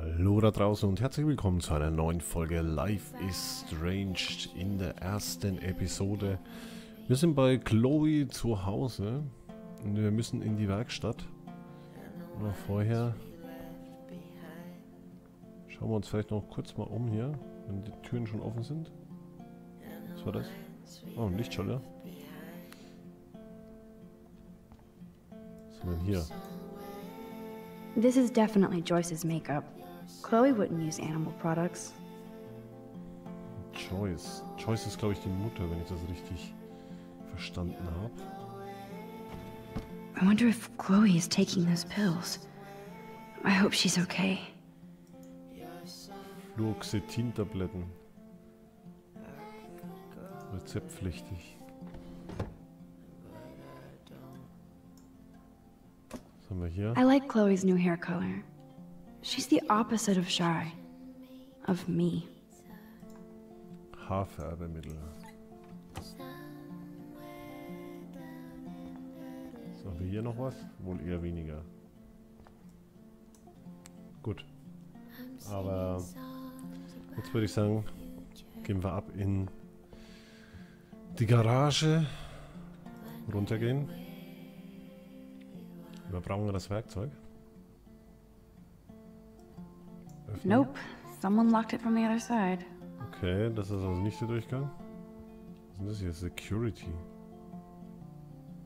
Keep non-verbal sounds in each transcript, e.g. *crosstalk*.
Hallo da draußen und herzlich willkommen zu einer neuen Folge Life is Strange in der ersten Episode. Wir sind bei Chloe zu Hause und wir müssen in die Werkstatt. Aber vorher schauen wir uns vielleicht noch kurz mal um hier, wenn die Türen schon offen sind. Was war das? Oh, ein Lichtschalter. Was haben wir denn hier? This is definitely Joyce's makeup. Chloe wouldn't use animal products. Joyce. Joyce ist, glaube ich, die Mutter, wenn ich das richtig verstanden habe. I wonder if Chloe is taking those pills. I hope she's okay. Fluoxetin-Tabletten. Rezeptpflichtig. Was haben wir hier? I like Chloe's new hair color. She's the opposite of shy. Of me. Haarfärbemittel. So, haben wir hier noch was? Wohl eher weniger. Gut. Aber jetzt würde ich sagen, gehen wir ab in die Garage. Runtergehen. Wir brauchen das Werkzeug. Öffnen. Nope. Someone locked it from the other side. Okay, das ist also nicht der Durchgang. Was ist das hier? Security.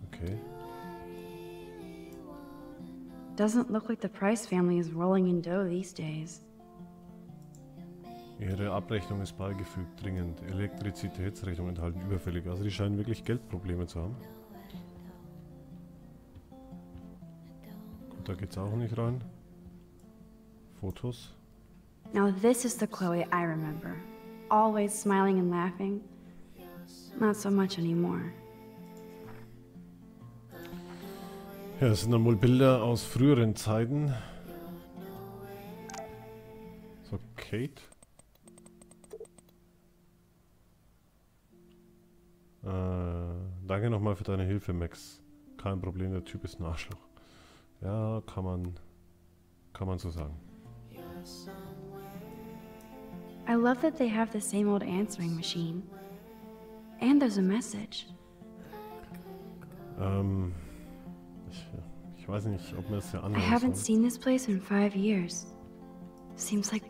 Okay. Doesn't look like the Price family is rolling in dough these days. Ihre Abrechnung ist beigefügt, dringend. Elektrizitätsrechnung enthalten überfällig. Also die scheinen wirklich Geldprobleme zu haben. Gut, da geht's auch nicht rein. Fotos. Now this is the Chloe I remember. Always smiling and laughing. Not so much anymore. Ja, das sind dann wohl Bilder aus früheren Zeiten. So, Kate. Äh, danke nochmal für deine Hilfe, Max. Kein Problem, der Typ ist ein Arschloch. Ja, kann man, kann man so sagen. I love that they have the same old answering machine. And there's a message. Ähm, ich, ich weiß nicht, ob mir das hier I haven't seen this place in five years. Seems like.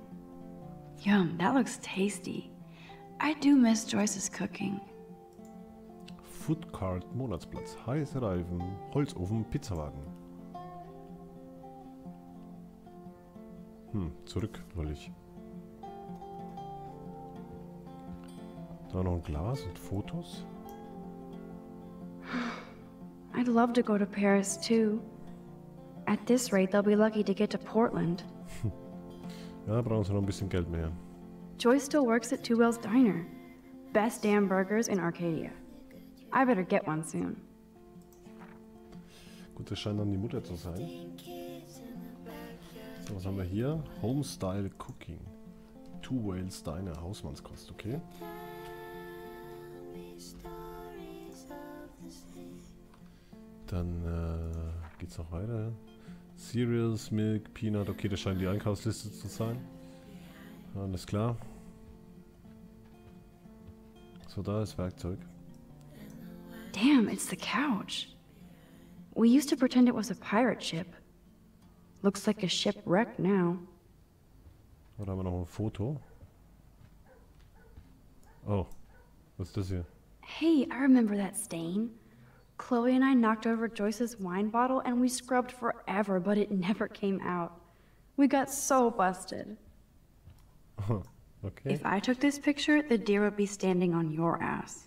Yum, that looks tasty. I do miss Joyce's cooking. Foodcart Monatsplatz, heiße Reifen, Holzofen, Pizzawagen. Hm, zurück will ich. Da noch ein Glas und Fotos. I'd love to go to Paris too. At this rate, they'll be lucky to get to Portland. *laughs* Ja, brauchen sie noch ein bisschen Geld mehr. Joyce still works at Two Well's Diner. Best damn burgers in Arcadia. I better get one soon. Gut, das scheint dann die Mutter zu sein. So, was haben wir hier? Homestyle Cooking. Two Whales Diner, Hausmannskost, okay. Dann äh, geht's noch weiter. Cereals, Milk, Peanut, okay, das scheint die Einkaufsliste zu sein. Alles klar. So, da ist Werkzeug. Damn, it's the couch. We used to pretend it was a pirate ship. Looks like a shipwreck now. Oder haben wir noch ein Foto? Oh, was ist das hier? Hey, I remember that stain. Chloe and I knocked over Joyce's wine bottle and we scrubbed forever, but it never came out. We got so busted. *laughs* Okay. If I took this picture, the deer would be standing on your ass.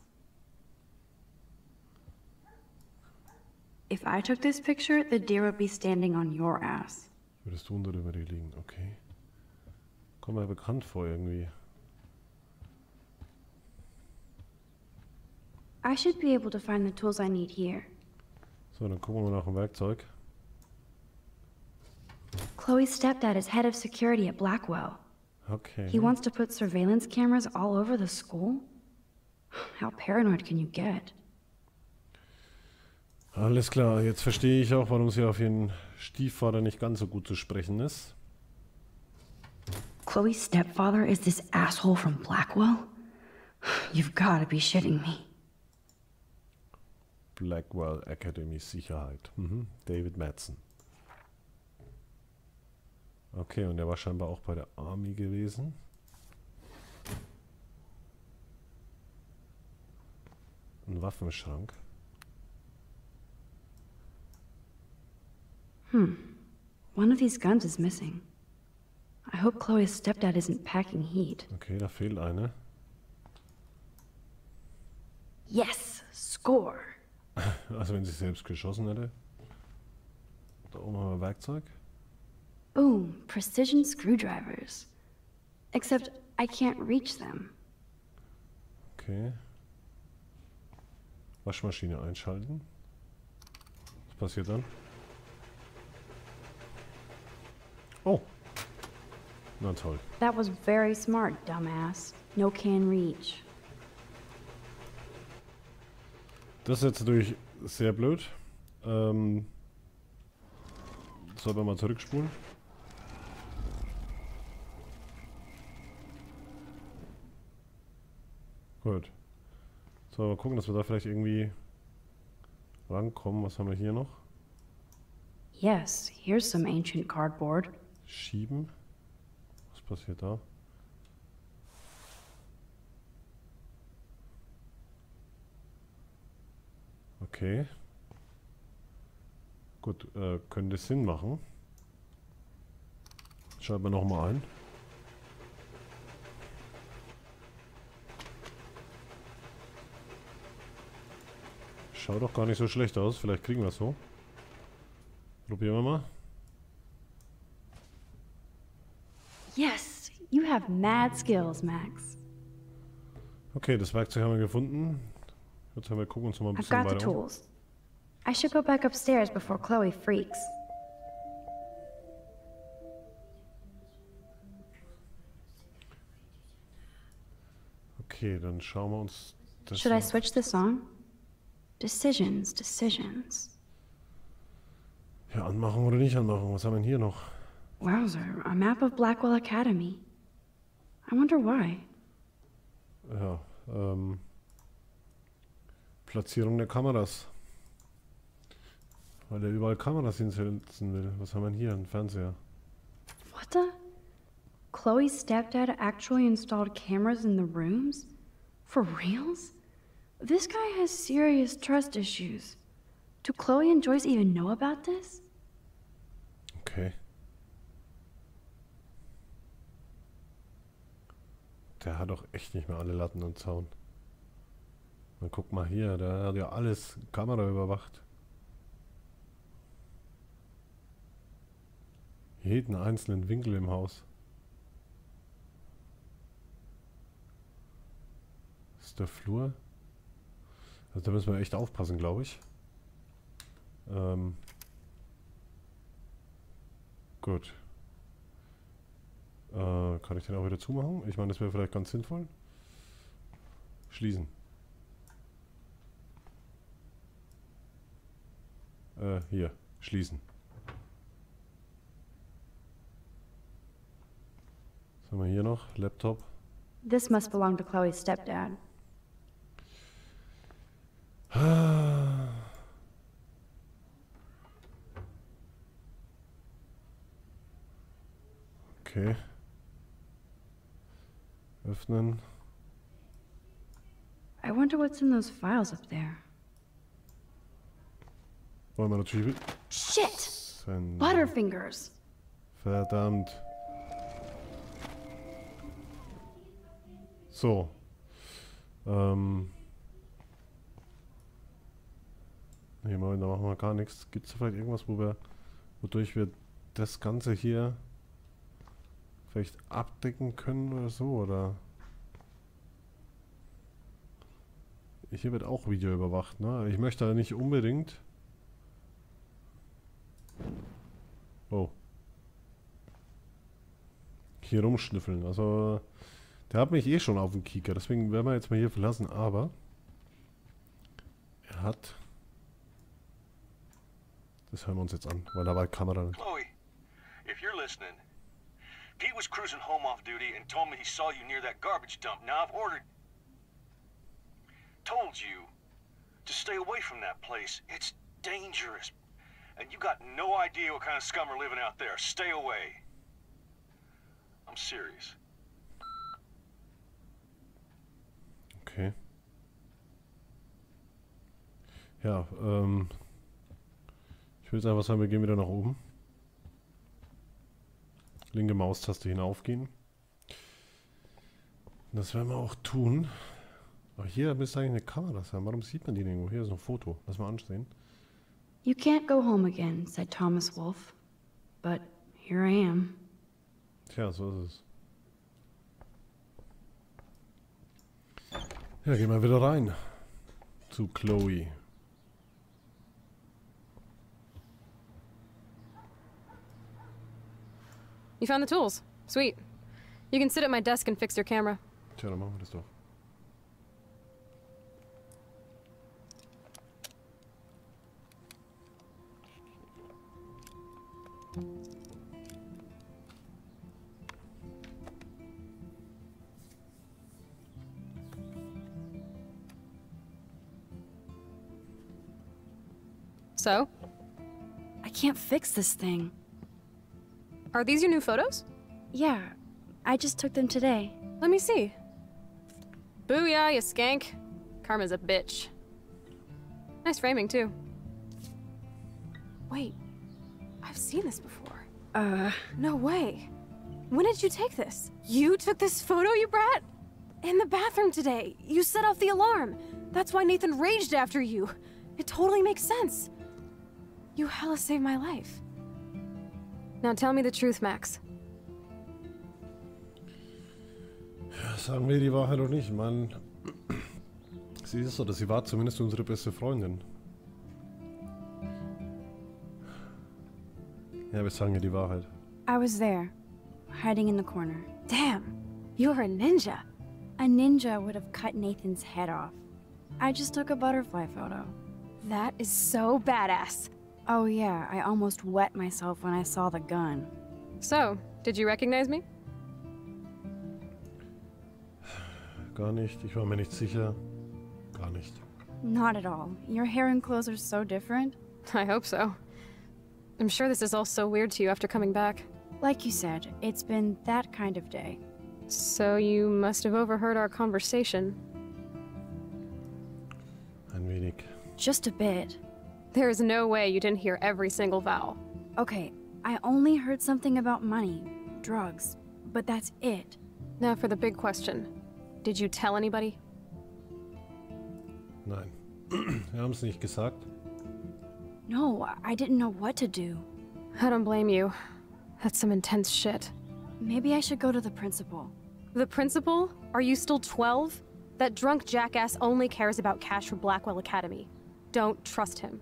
If I took this picture, the deer would be standing on your ass. Würdest du unter über dir liegen, okay. Kommt mir bekannt vor irgendwie. I should be able to find the tools I need here. So, dann gucken wir nach dem Werkzeug. Chloe's stepdad is head of security at Blackwell. Okay. He wants to put surveillance cameras all over the school? How paranoid can you get? Alles klar, jetzt verstehe ich auch, warum sie auf ihren Stiefvater nicht ganz so gut zu sprechen ist. Chloe's stepfather is this asshole from Blackwell? You've gotta be shitting me. Blackwell Academy Sicherheit. Mhm. David Madsen. Okay, und er war scheinbar auch bei der Army gewesen. Ein Waffenschrank. One of these guns is missing. I hope Chloe's stepdad isn't packing heat. Okay, da fehlt eine. Yes, score. *clears throat* Also wenn sie selbst geschossen hätte. Da oben haben wir Werkzeug. Boom, precision screwdrivers. Except I can't reach them. Okay. Waschmaschine einschalten. Was passiert dann? Oh. Na toll. That was very smart, dumbass. No can reach. Das ist jetzt natürlich sehr blöd. Ähm, sollen wir mal zurückspulen? Gut. So, mal gucken, dass wir da vielleicht irgendwie rankommen. Was haben wir hier noch? Yes, here's some ancient cardboard. Schieben. Was passiert da? Okay. Gut, äh, könnte Sinn machen. Schreiben wir nochmal ein. Schaut doch gar nicht so schlecht aus. Vielleicht kriegen wir es so. Probieren wir mal. Yes, you have mad skills, Max. Okay, das Werkzeug haben wir gefunden. Jetzt haben wir gucken uns noch mal ein I've bisschen got the um. tools. I should go back upstairs before Chloe freaks. Okay, dann schauen wir uns das Should I switch the song? Decisions, decisions. ja, anmachen oder nicht anmachen. Was haben wir denn hier noch? Wowzer, a map of Blackwell Academy. I wonder why. Ja, ähm, Platzierung der Kameras. Weil er überall Kameras hinsetzen will. Was haben wir denn hier? Ein Fernseher. What the? Chloe's stepdad actually installed cameras in the rooms? For reals? This guy has serious trust issues. Do Chloe and Joyce even know about this? Okay. Der hat doch echt nicht mehr alle Latten am Zaun. Na, guck mal hier, der hat ja alles Kamera überwacht. Jeden einzelnen Winkel im Haus. Ist der Flur. Also da müssen wir echt aufpassen, glaube ich. Ähm, gut. Äh, kann ich den auch wieder zumachen? Ich meine, das wäre vielleicht ganz sinnvoll. Schließen. Äh, hier. Schließen. Was haben wir hier noch? Laptop. This must belong to Chloe's stepdad. *sighs* Okay. Öffnen. I wonder what's in those files up there. Wollen wir natürlich Shit! Butterfingers! Verdammt. So. Ähm. Nee, Moment, da machen wir gar nichts. Gibt es vielleicht irgendwas, wo wir, wodurch wir das Ganze hier vielleicht abdecken können oder so, oder? Hier wird auch Video überwacht, ne? Ich möchte da nicht unbedingt. Oh. Hier rumschnüffeln. Also, der hat mich eh schon auf dem Kieker. Deswegen werden wir jetzt mal hier verlassen. Aber er hat. Das hören wir uns jetzt an, weil da war Kamera. Chloe, if you're listening, Pete was cruising home off duty and told me he saw you near that garbage dump. Now I've ordered... Told you to stay away from that place. It's dangerous. And you got no idea what kind of scum are living out there. Stay away. I'm serious. Okay. Ja, ähm. Ich will jetzt einfach sagen, wir gehen wieder nach oben. Linke Maustaste hinaufgehen. Das werden wir auch tun. Aber hier müsste eigentlich eine Kamera sein. Warum sieht man die irgendwo? Hier ist noch ein Foto. Lass mal ansehen. You can't go home again, said Thomas Wolfe. But here I am. Tja, so ist es. Ja, gehen wir wieder rein. Zu Chloe. You found the tools. Sweet. You can sit at my desk and fix your camera. Tja, dann machen wir das doch. So, I can't fix this thing. are these your new photos? Yeah, I just took them today. Let me see. Booyah, you skank. Karma's a bitch. Nice framing, too. Wait, I've seen this before. Uh, No way. When did you take this? You took this photo, you brat? In the bathroom today. You set off the alarm. That's why Nathan raged after you. It totally makes sense. You hella saved my life. Now tell me the truth, Max. Sagen wir die Wahrheit oder nicht? Ich *clears throat* meine, sie ist oder sie war zumindest unsere beste Freundin. Ja, wir sagen ihr die Wahrheit. I was there, hiding in the corner. Damn, you're a ninja. A ninja would have cut Nathan's head off. I just took a butterfly photo. That is so badass. Oh yeah, I almost wet myself when I saw the gun. So, did you recognize me? *sighs* Gar nicht. Ich war mir nicht sicher. Gar nicht. Not at all. Your hair and clothes are so different. I hope so. I'm sure this is all so weird to you after coming back. Like you said, it's been that kind of day. So you must have overheard our conversation. Ein wenig. Just a bit. There is no way you didn't hear every single vowel. Okay, I only heard something about money, drugs, but that's it. Now for the big question. Did you tell anybody? Nein. *clears throat* wir haben es nicht gesagt. No, I didn't know what to do. I don't blame you. That's some intense shit. Maybe I should go to the principal. The principal? Are you still 12? That drunk jackass only cares about cash for Blackwell Academy. Don't trust him.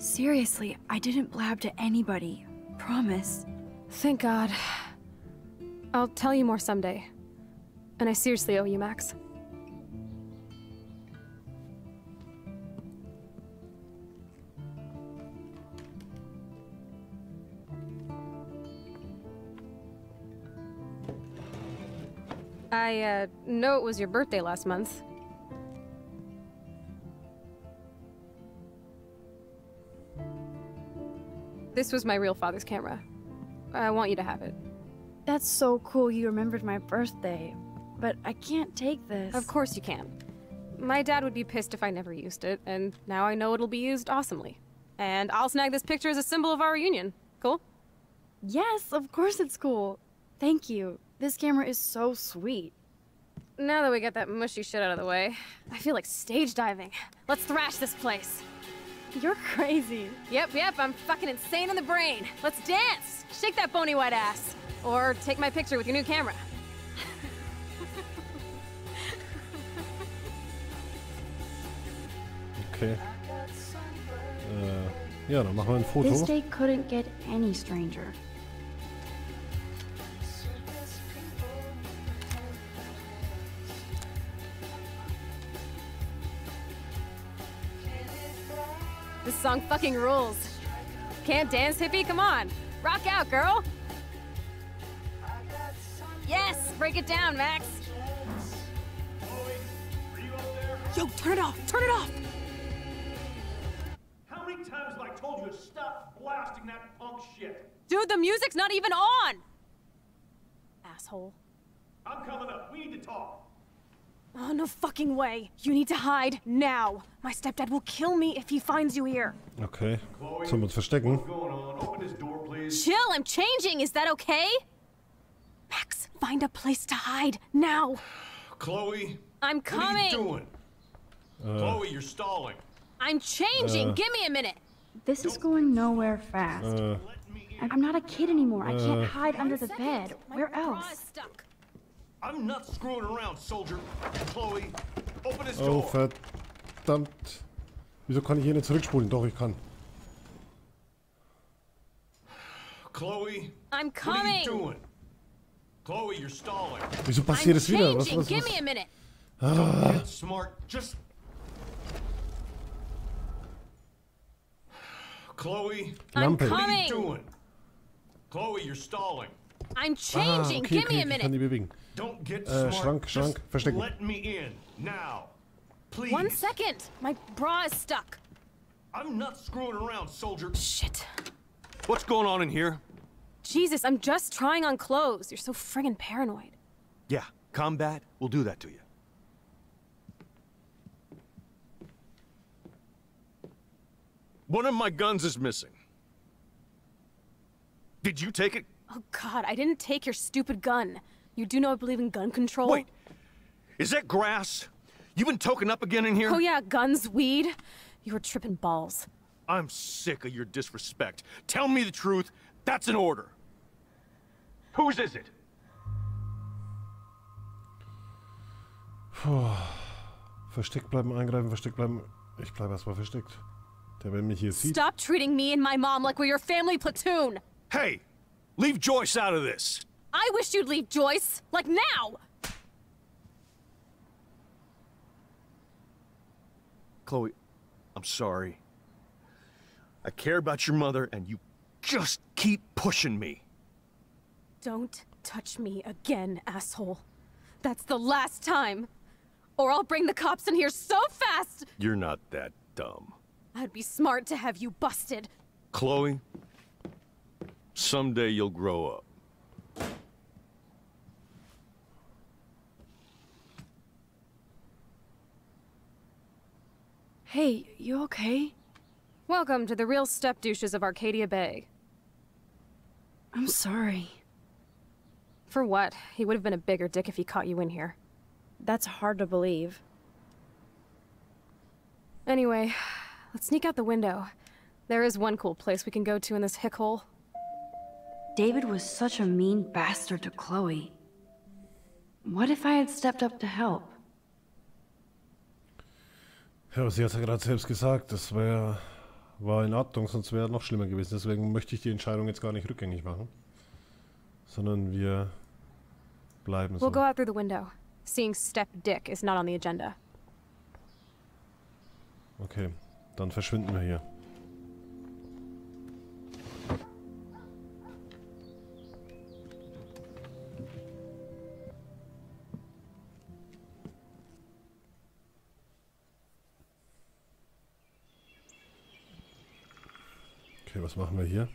Seriously, I didn't blab to anybody. Promise. Thank God. I'll tell you more someday. And I seriously owe you, Max. I, uh, know it was your birthday last month. This was my real father's camera. I want you to have it. That's so cool you remembered my birthday. But I can't take this. Of course you can. My dad would be pissed if I never used it, and now I know it'll be used awesomely. And I'll snag this picture as a symbol of our reunion. Cool? Yes, of course it's cool. Thank you. This camera is so sweet. Now that we got that mushy shit out of the way, I feel like stage diving. Let's thrash this place. *laughs* You're crazy. Yep, yep, I'm fucking insane in the brain. Let's dance! Shake that bony white ass. Or take my picture with your new camera. Okay. Äh, ja, dann machen wir ein Foto. This day couldn't get any stranger. This song fucking rules. Can't dance, hippie? Come on. Rock out, girl. Yes, break it down, Max. Are you up there? Yo, turn it off. Turn it off. How many times have I told you to stop blasting that punk shit? Dude, the music's not even on. Asshole. I'm coming up. We need to talk. Oh, no fucking way. You need to hide now. My stepdad will kill me if he finds you here. Okay. Chloe, Sollen wir uns verstecken? What's going on? Open this door, please. Chill, I'm changing. Is that okay? Max, find a place to hide now. Chloe, I'm coming. what are coming. you doing? Chloe, you're stalling. I'm changing. Give me a minute. This is going nowhere fast. Let me I- in. I'm not a kid anymore. I can't Uh. hide under the bed. Where else? stuck. I'm not screwing around, soldier. Chloe, open this oh, verdammt. Wieso kann ich hier nicht zurückspulen? Doch, ich kann. Chloe, I'm coming. what are you doing? Chloe, you're stalling. Wieso I'm passiert es wieder? Was, changing. was, Give me a minute. Get smart. Just. Chloe, I'm Lampe. what are you doing? Chloe, you're stalling. I'm Ah, changing. okay, Give okay, me a ich kann minute. die bewegen. Don't get Äh, smart. Schrank, Just Schrank, verstecken. Let me in now, please. One second. My bra is stuck. I'm not screwing around, soldier. Shit. What's going on in here? Jesus, I'm just trying on clothes. You're so friggin' paranoid. Yeah, combat will do that to you. One of my guns is missing. Did you take it? Oh god, I didn't take your stupid gun. You do know I believe in gun control? Wait, is that grass? You been token up again in here? Oh yeah, guns, weed. You were tripping balls. I'm sick of your disrespect. Tell me the truth. That's an order. Whose is it? *sighs* Versteckt bleiben, eingreifen, versteckt bleiben. Ich bleibe erstmal versteckt. Der, wenn mich hier sieht. Stop treating me and my mom like we're your family platoon. Hey, leave Joyce out of this. I wish you'd leave Joyce. Like now. Chloe, I'm sorry. I care about your mother, and you just keep pushing me. Don't touch me again, asshole. That's the last time. Or I'll bring the cops in here so fast. You're not that dumb. I'd be smart to have you busted. Chloe, someday you'll grow up. Hey, you okay? Welcome to the real step douches of Arcadia Bay. I'm sorry. For what? He would have been a bigger dick if he caught you in here. That's hard to believe. Anyway, let's sneak out the window. There is one cool place we can go to in this hick hole. David was such a mean bastard to Chloe. What if I had stepped up to help? Ja, sie hat ja gerade selbst gesagt, das wär, war in Ordnung, sonst wäre noch schlimmer gewesen. Deswegen möchte ich die Entscheidung jetzt gar nicht rückgängig machen. Sondern wir bleiben so. We'll go out through the window. Seeing Step Dick is not on the agenda. Okay, dann verschwinden wir hier. Was machen wir hier?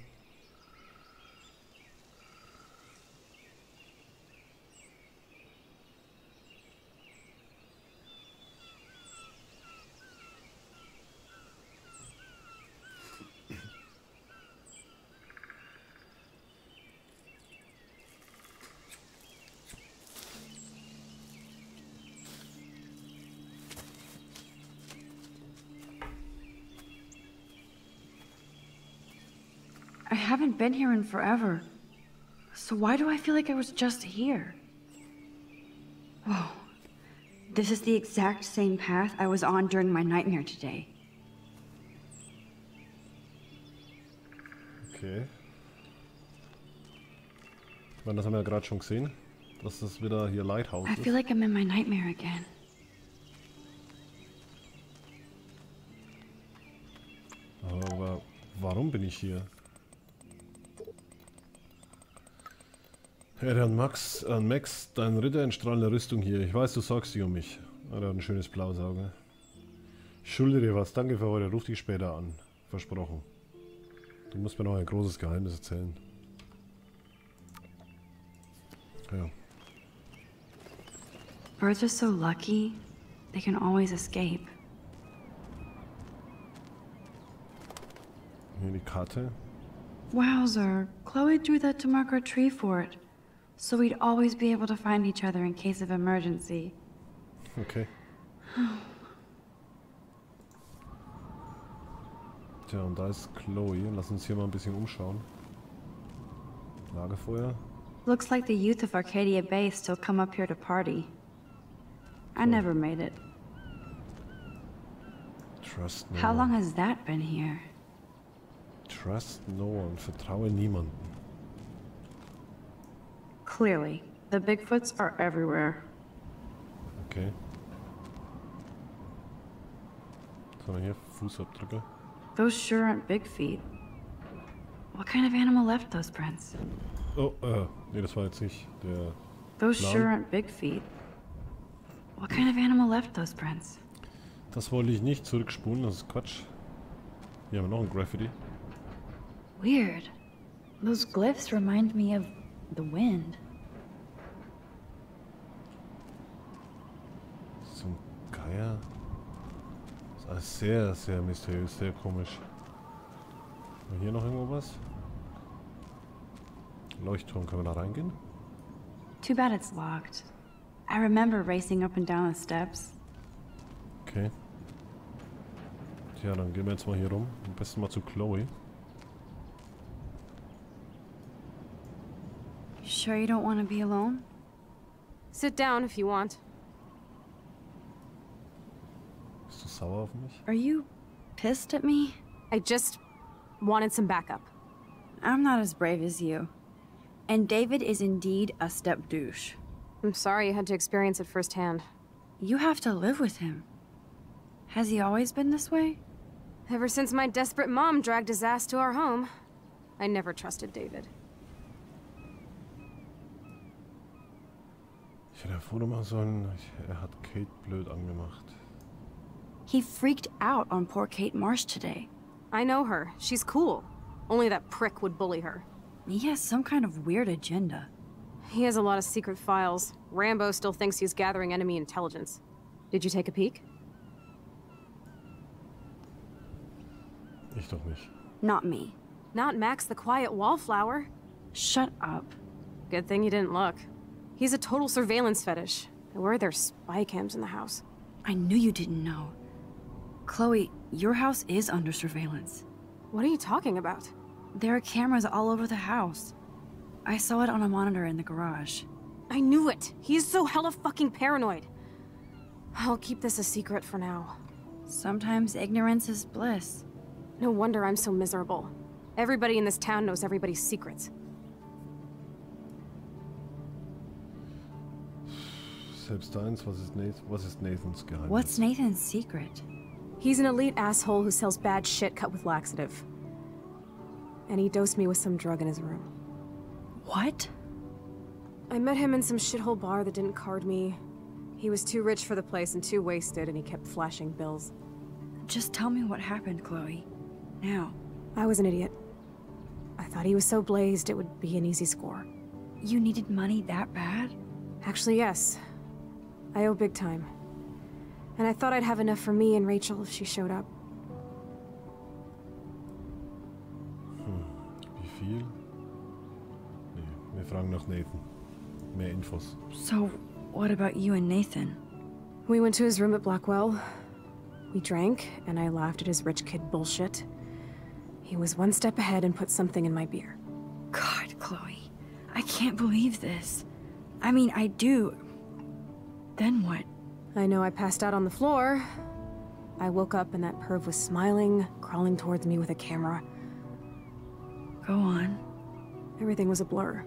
Haven't been here in forever. So why do I feel like I was just here? Whoa. This is the exact same path I was on during my nightmare today. Okay. Ich meine, das haben wir ja gerade schon gesehen, dass das wieder hier Lighthouse I ist. feel like I'm in my nightmare again. Aber warum bin ich hier? Hey, dann Max, äh, Max, dein Ritter in strahlender Rüstung hier. Ich weiß, du sorgst dich um mich. Der hat ein schönes blaues Auge. Ich schulde dir was. Danke für heute. Ruf dich später an. Versprochen. Du musst mir noch ein großes Geheimnis erzählen. Ja. Birds are so lucky, they can always escape. Hier die Karte. Wowzer, Chloe drew that to mark our tree fort. So we'd always be able to find each other in case of emergency. Okay. *sighs* Tja, und da ist Chloe. Lass uns hier mal ein bisschen umschauen. Lagerfeuer. Looks like the youth of Arcadia Bay still come up here to party. I never made it. Trust no How long has that been here? Trust no one. Vertraue niemanden. Clearly, the Bigfoots are everywhere. Okay. Was haben wir hier? Fußabdrücke. Those sure aren't big feet. What kind of animal left those prints? Oh, äh, nee, das war jetzt nicht der... Those Long. sure aren't big feet. What kind of animal left those prints? Das wollte ich nicht zurückspulen, das ist Quatsch. Hier haben wir noch ein Graffiti. Weird. Those glyphs remind me of the wind. Ein Geier. Das ist alles sehr, sehr mysteriös, sehr komisch. Haben wir hier noch irgendwo was? Leuchtturm, können wir da reingehen? Too bad it's locked. I remember racing up and down the steps. Okay. Tja, dann gehen wir jetzt mal hier rum. Am besten mal zu Chloe. You sure you don't want to be alone? Sit down if you want. Sauer auf mich? Are you pissed at me? I just wanted some backup. I'm not as brave as you. And David is indeed a step douche. I'm sorry you had to experience it firsthand. You have to live with him. Has he always been this way? Ever since my desperate mom dragged his ass to our home, I never trusted David. Ich hätte ein Foto machen sollen. Ich, er hat Kate blöd angemacht. He freaked out on poor Kate Marsh today. I know her. She's cool. Only that prick would bully her. He has some kind of weird agenda. He has a lot of secret files. Rambo still thinks he's gathering enemy intelligence. Did you take a peek? Ich doch nicht. Not me. Not Max the Quiet Wallflower. Shut up. Good thing you didn't look. He's a total surveillance fetish. Where are there spy cams in the house? I knew you didn't know. Chloe, your house is under surveillance. What are you talking about? There are cameras all over the house. I saw it on a monitor in the garage. I knew it! He's so hella fucking paranoid. I'll keep this a secret for now. Sometimes ignorance is bliss. No wonder I'm so miserable. Everybody in this town knows everybody's secrets. Selbst deins, was ist, was ist Nathans Geheimnis? What's Nathan's secret? He's an elite asshole who sells bad shit cut with laxative. And he dosed me with some drug in his room. What? I met him in some shithole bar that didn't card me. He was too rich for the place and too wasted, and he kept flashing bills. Just tell me what happened, Chloe. Now. I was an idiot. I thought he was so blazed it would be an easy score. You needed money that bad? Actually, yes. I owe big time. And I thought I'd have enough for me and Rachel if she showed up. Hmm. Wie viel? Nee, wir fragen nach Nathan. Mehr Infos. So, what about you and Nathan? We went to his room at Blackwell. We drank, and I laughed at his rich kid bullshit. He was one step ahead and put something in my beer. God, Chloe. I can't believe this. I mean, I do. Then what? I know I passed out on the floor. I woke up and that perv was smiling, crawling towards me with a camera. Go on. Everything was a blur.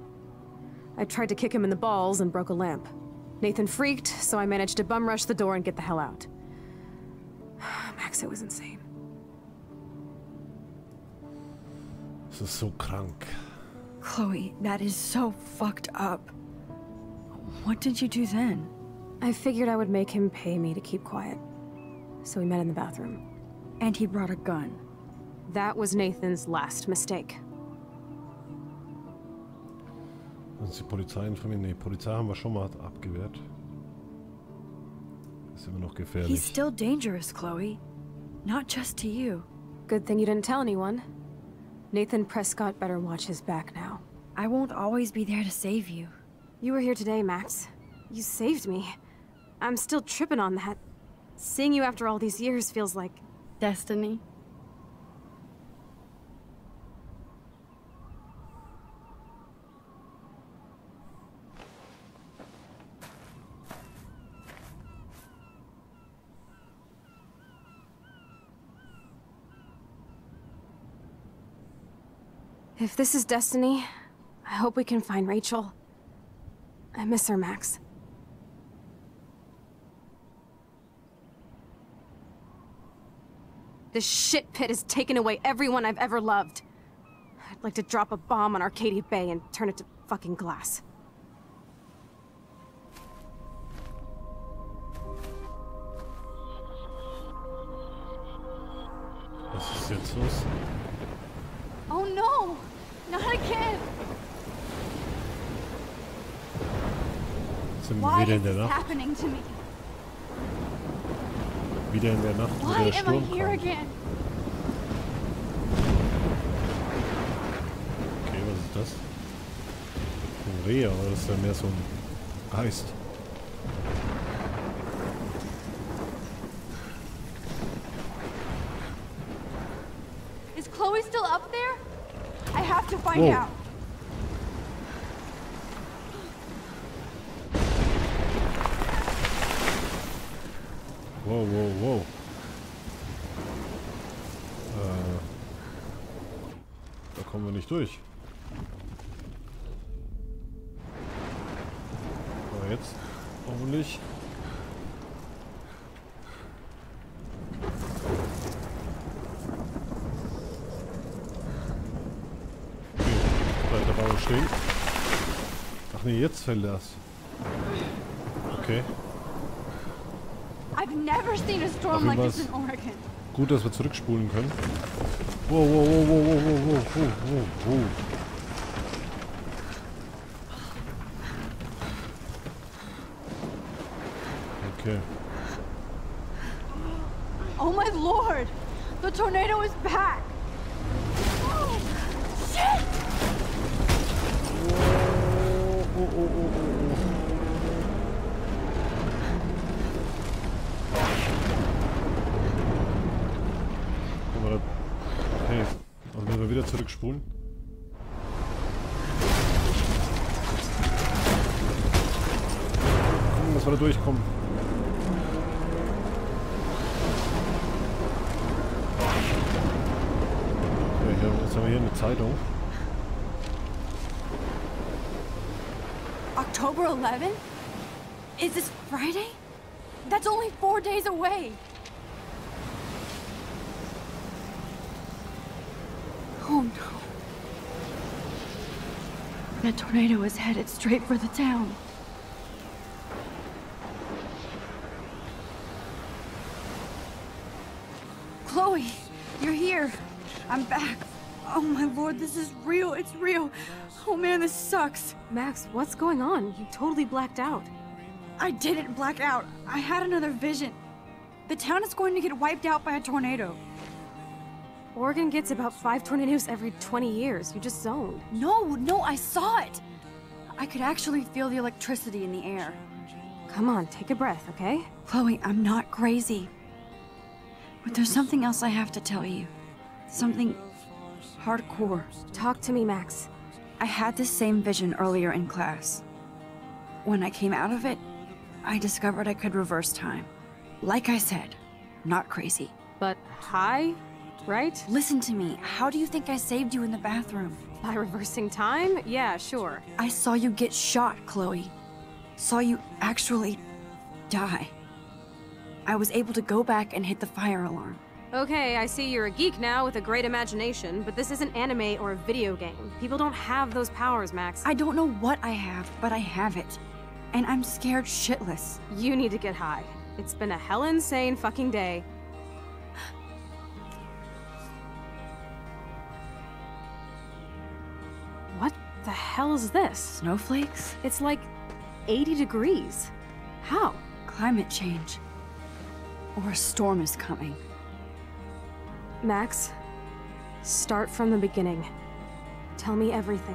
I tried to kick him in the balls and broke a lamp. Nathan freaked, so I managed to bum rush the door and get the hell out. *sighs* Max, it was insane. This is so krank. Chloe, that is so fucked up. What did you do then? I figured I would make him pay me to keep quiet. So we met in the bathroom. And he brought a gun. That was Nathan's last mistake. Uns die Polizei informieren. Nee, Polizei haben wir schon mal abgewehrt. Ist immer noch gefährlich. He's still dangerous, Chloe. Not just to you. Good thing you didn't tell anyone. Nathan Prescott better watch his back now. I won't always be there to save you. You were here today, Max. You saved me. I'm still tripping on that. Seeing you after all these years feels like... Destiny. If this is destiny, I hope we can find Rachel. I miss her, Max. This shit pit has taken away everyone I've ever loved. I'd like to drop a bomb on Arcadia Bay and turn it to fucking glass. Was ist jetzt los? Oh no! Not again! Sind wir wieder in der Nacht? happening to me? Wieder in der Nacht, wo der Sturm kam. Okay, was ist das? Ein Reh, aber das ist ja mehr so ein Geist. Is Chloe still up there? I have to find Whoa. out. Nicht durch. Aber jetzt hoffentlich. Okay, der Bauer stehen. Ach nee, jetzt fällt das. Okay. I've never seen a storm like this in Oregon. Gut, dass wir zurückspulen können. Wow, wow, wow, wow, wow, wow, wow, wow, wow. Okay. Oh my lord! The tornado is back! Oh, shit! Oh, oh, oh, oh, oh. Guck mal, da. Hey, also müssen wir wieder zurückspulen? Dass wir da durchkommen. Okay, hier, jetzt haben wir hier eine Zeitung. October 11? Is this Friday? That's only four days away. Oh no. That tornado is headed straight for the town. Chloe, you're here. I'm back. Oh my lord, this is real. It's real. Oh man, this sucks. Max, what's going on? You totally blacked out. I didn't black out. I had another vision. The town is going to get wiped out by a tornado. Oregon gets about five tornadoes every 20 years. You just zoned. No, no, I saw it. I could actually feel the electricity in the air. Come on, take a breath, okay? Chloe, I'm not crazy. But there's something else I have to tell you. Something hardcore. Talk to me, Max. I had this same vision earlier in class. When I came out of it, I discovered I could reverse time. Like I said, not crazy. But high, right? Listen to me. How do you think I saved you in the bathroom? By reversing time? Yeah, sure. I saw you get shot, Chloe. Saw you actually die. I was able to go back and hit the fire alarm. Okay, I see you're a geek now with a great imagination, but this isn't anime or a video game. People don't have those powers, Max. I don't know what I have, but I have it. And I'm scared shitless. You need to get high. It's been a hell insane fucking day. Hell is this? Snowflakes? It's like 80 degrees. How? Climate change. Or a storm is coming. Max, start from the beginning. Tell me everything.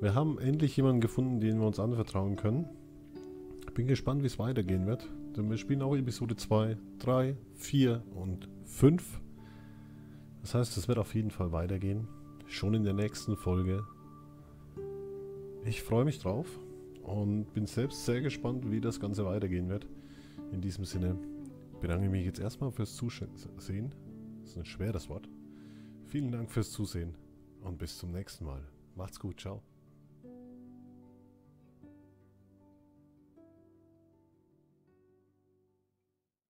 Wir haben endlich jemanden gefunden, den wir uns anvertrauen können. Bin gespannt, wie es weitergehen wird. Denn wir spielen auch Episode 2, 3, 4 und 5. Das heißt, es wird auf jeden Fall weitergehen. Schon in der nächsten Folge. Ich freue mich drauf und bin selbst sehr gespannt, wie das Ganze weitergehen wird. In diesem Sinne bedanke mich jetzt erstmal fürs Zusehen. Das ist ein schweres Wort. Vielen Dank fürs Zusehen und bis zum nächsten Mal. Macht's gut, ciao.